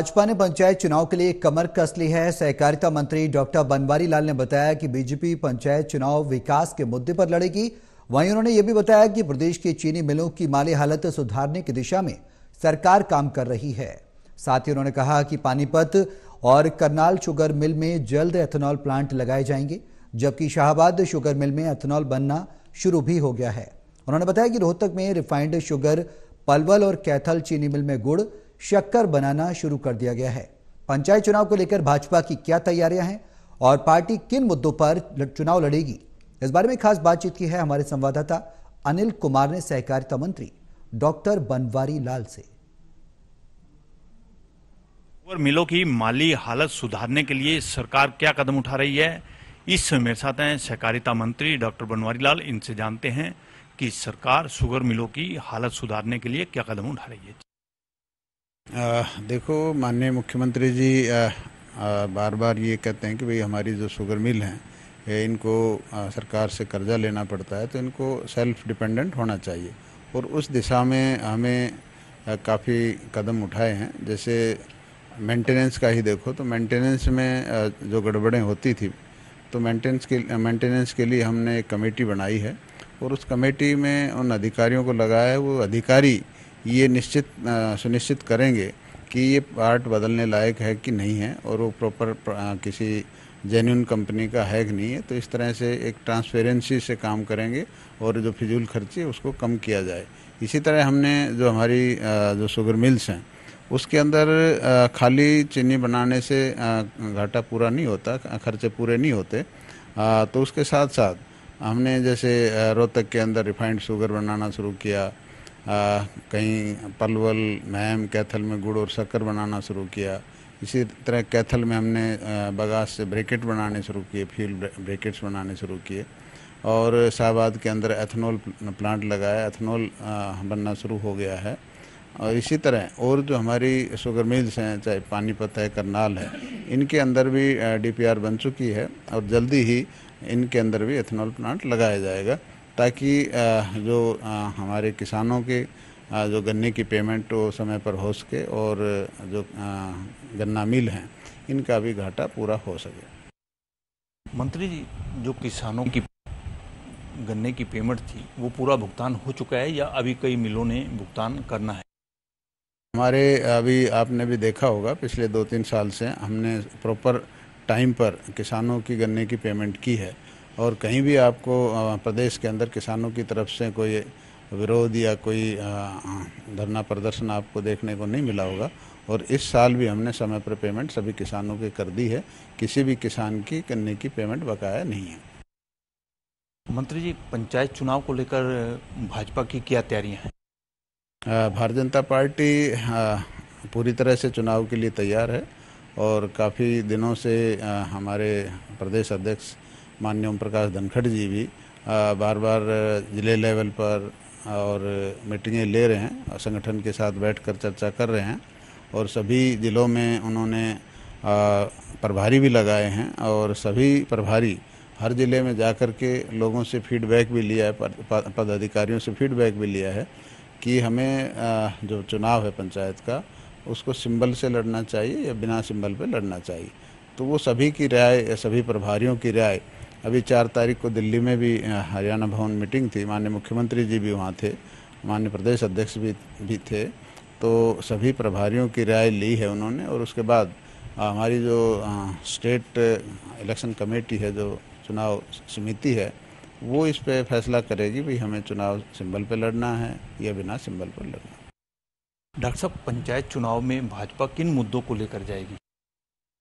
भाजपा ने पंचायत चुनाव के लिए कमर कस ली है। सहकारिता मंत्री डॉक्टर बनवारी लाल ने बताया कि बीजेपी पंचायत चुनाव विकास के मुद्दे पर लड़ेगी। वहीं उन्होंने यह भी बताया कि प्रदेश की चीनी मिलों की माली हालत सुधारने की दिशा में सरकार काम कर रही है। साथ ही उन्होंने कहा कि पानीपत और करनाल शुगर मिल में जल्द एथेनॉल प्लांट लगाए जाएँगे, जबकि शाहबाद शुगर मिल में एथेनॉल बनना शुरू भी हो गया है। उन्होंने बताया कि रोहतक में रिफाइंड शुगर, पलवल और कैथल चीनी मिल में गुड़ शक्कर बनाना शुरू कर दिया गया है। पंचायत चुनाव को लेकर भाजपा की क्या तैयारियाँ हैं और पार्टी किन मुद्दों पर चुनाव लड़ेगी? इस बारे में खास बातचीत की है हमारे संवाददाता अनिल कुमार ने सहकारिता मंत्री डॉक्टर बनवारी लाल से। मिलों की माली हालत सुधारने के लिए सरकार क्या कदम उठा रही है, इस समय मेरे साथ हैं सहकारिता मंत्री डॉक्टर बनवारी लाल। इनसे जानते हैं कि सरकार शुगर मिलों की हालत सुधारने के लिए क्या कदम उठा रही है। आ, देखो माननीय मुख्यमंत्री जी आ, आ, बार बार ये कहते हैं कि भाई हमारी जो शुगर मिल हैं इनको आ, सरकार से कर्जा लेना पड़ता है तो इनको सेल्फ डिपेंडेंट होना चाहिए। और उस दिशा में हमें काफ़ी कदम उठाए हैं। जैसे मेंटेनेंस का ही देखो तो मेंटेनेंस में आ, जो गड़बड़ें होती थी तो मेंटेनेंस के मेंटेनेंस के लिए हमने एक कमेटी बनाई है। और उस कमेटी में उन अधिकारियों को लगाया है वो अधिकारी ये निश्चित सुनिश्चित करेंगे कि ये पार्ट बदलने लायक है कि नहीं है और वो प्रॉपर किसी जेन्यून कंपनी का है कि नहीं है तो इस तरह से एक ट्रांसपेरेंसी से काम करेंगे और जो फिजूल खर्ची उसको कम किया जाए। इसी तरह हमने जो हमारी जो शुगर मिल्स हैं, उसके अंदर खाली चीनी बनाने से घाटा पूरा नहीं होता खर्चे पूरे नहीं होते। तो उसके साथ साथ हमने जैसे रोहतक के अंदर रिफाइंड शुगर बनाना शुरू किया कहीं पलवल, मैम, कैथल में गुड़ और शक्कर बनाना शुरू किया। इसी तरह कैथल में हमने बगास से ब्रेकेट बनाने शुरू किए फ्यूल ब्रेकेट्स बनाने शुरू किए। और शाहबाद के अंदर एथनॉल प्लांट लगाया, एथनॉल बनना शुरू हो गया है। और इसी तरह, और जो हमारी शुगर मिल्स हैं, चाहे पानीपत है, करनाल है, इनके अंदर भी डीपीआर बन चुकी है और जल्दी ही इनके अंदर भी एथनॉल प्लांट लगाया जाएगा। ताकि जो हमारे किसानों के जो गन्ने की पेमेंट वो समय पर हो सके और जो गन्ना मिल हैं इनका भी घाटा पूरा हो सके। मंत्री जी जो किसानों की गन्ने की पेमेंट थी वो पूरा भुगतान हो चुका है या अभी कई मिलों ने भुगतान करना है? हमारे अभी आपने भी देखा होगा पिछले दो तीन साल से हमने प्रॉपर टाइम पर किसानों की गन्ने की पेमेंट की है। और कहीं भी आपको प्रदेश के अंदर किसानों की तरफ़ से कोई विरोध या कोई धरना प्रदर्शन आपको देखने को नहीं मिला होगा। और इस साल भी हमने समय पर पेमेंट सभी किसानों की कर दी है। किसी भी किसान की करने की पेमेंट बकाया नहीं है। मंत्री जी पंचायत चुनाव को लेकर भाजपा की क्या तैयारियाँ हैं? भारतीय जनता पार्टी पूरी तरह से चुनाव के लिए तैयार है। और काफ़ी दिनों से हमारे प्रदेश अध्यक्ष माननीय ओम प्रकाश धनखड़ जी भी बार बार ज़िले लेवल पर और मीटिंगें ले रहे हैं संगठन के साथ बैठकर चर्चा कर रहे हैं और सभी ज़िलों में उन्होंने प्रभारी भी लगाए हैं और सभी प्रभारी हर ज़िले में जा कर के लोगों से फीडबैक भी लिया है पदाधिकारियों से फीडबैक भी लिया है कि हमें जो चुनाव है पंचायत का, उसको सिंबल से लड़ना चाहिए या बिना सिंबल पे लड़ना चाहिए। तो वो सभी की राय सभी प्रभारियों की राय अभी चार तारीख को दिल्ली में भी हरियाणा भवन मीटिंग थी। माननीय मुख्यमंत्री जी भी वहाँ थे माननीय प्रदेश अध्यक्ष भी भी थे। तो सभी प्रभारियों की राय ली है उन्होंने और उसके बाद हमारी जो स्टेट इलेक्शन कमेटी है जो चुनाव समिति है वो इस पे फैसला करेगी भाई हमें चुनाव सिंबल पे लड़ना है या बिना सिंबल पर लड़ना। डॉक्टर साहब पंचायत चुनाव में भाजपा किन मुद्दों को लेकर जाएगी?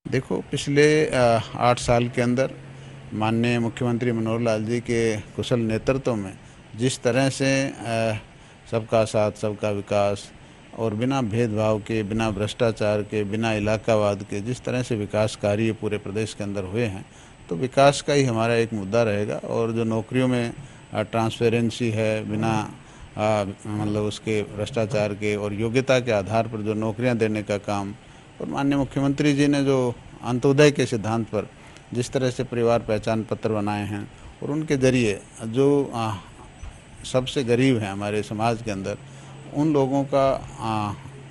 देखो पिछले आठ साल के अंदर माननीय मुख्यमंत्री मनोहर लाल जी के कुशल नेतृत्व में जिस तरह से सबका साथ, सबका विकास और बिना भेदभाव के, बिना भ्रष्टाचार के, बिना इलाकावाद के जिस तरह से विकास कार्य पूरे प्रदेश के अंदर हुए हैं तो विकास का ही हमारा एक मुद्दा रहेगा और जो नौकरियों में ट्रांसपेरेंसी है, बिना मतलब उसके भ्रष्टाचार के और योग्यता के आधार पर जो नौकरियाँ देने का काम और माननीय मुख्यमंत्री जी ने जो अंत्योदय के सिद्धांत पर जिस तरह से परिवार पहचान पत्र बनाए हैं और उनके ज़रिए जो सबसे गरीब हैं हमारे समाज के अंदर उन लोगों का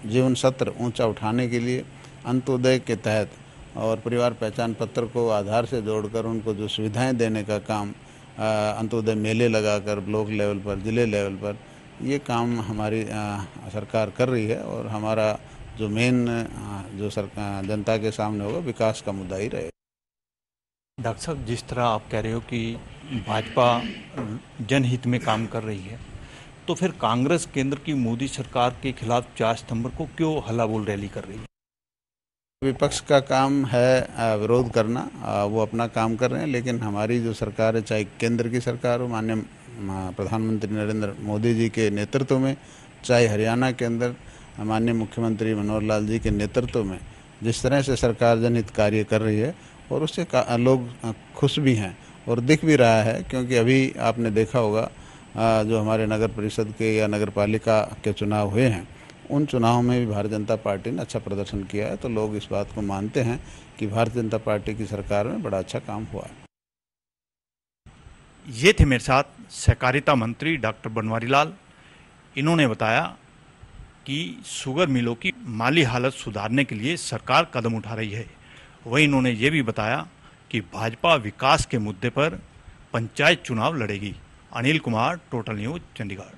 जीवन सत्र ऊँचा उठाने के लिए अंत्योदय के तहत और परिवार पहचान पत्र को आधार से जोड़कर उनको जो सुविधाएँ देने का काम अंत्योदय मेले लगाकर ब्लॉक लेवल पर ज़िले लेवल पर ये काम हमारी आ, सरकार कर रही है और हमारा जो मेन जो सरकार जनता के सामने होगा विकास का मुद्दा ही रहेगा। डॉक्टर साहब, जिस तरह आप कह रहे हो कि भाजपा जनहित में काम कर रही है तो फिर कांग्रेस केंद्र की मोदी सरकार के खिलाफ चार सितंबर को क्यों हल्ला बोल रैली कर रही है? विपक्ष का काम है विरोध करना वो अपना काम कर रहे हैं, लेकिन हमारी जो सरकार है, चाहे केंद्र की सरकार हो, माननीय प्रधानमंत्री नरेंद्र मोदी जी के नेतृत्व में, चाहे हरियाणा के अंदर, माननीय मुख्यमंत्री मनोहर लाल जी के नेतृत्व में, जिस तरह से सरकार जनहित कार्य कर रही है और उससे लोग खुश भी हैं और दिख भी रहा है, क्योंकि अभी आपने देखा होगा जो हमारे नगर परिषद के या नगर पालिका के चुनाव हुए हैं, उन चुनावों में भी भारतीय जनता पार्टी ने अच्छा प्रदर्शन किया है तो लोग इस बात को मानते हैं कि भारतीय जनता पार्टी की सरकार में बड़ा अच्छा काम हुआ है। ये थे मेरे साथ सहकारिता मंत्री डॉक्टर बनवारी लाल इन्होंने बताया कि शुगर मिलों की माली हालत सुधारने के लिए सरकार कदम उठा रही है। वहीं इन्होंने ये भी बताया कि भाजपा विकास के मुद्दे पर पंचायत चुनाव लड़ेगी। Anil Kumar total news Chandigarh.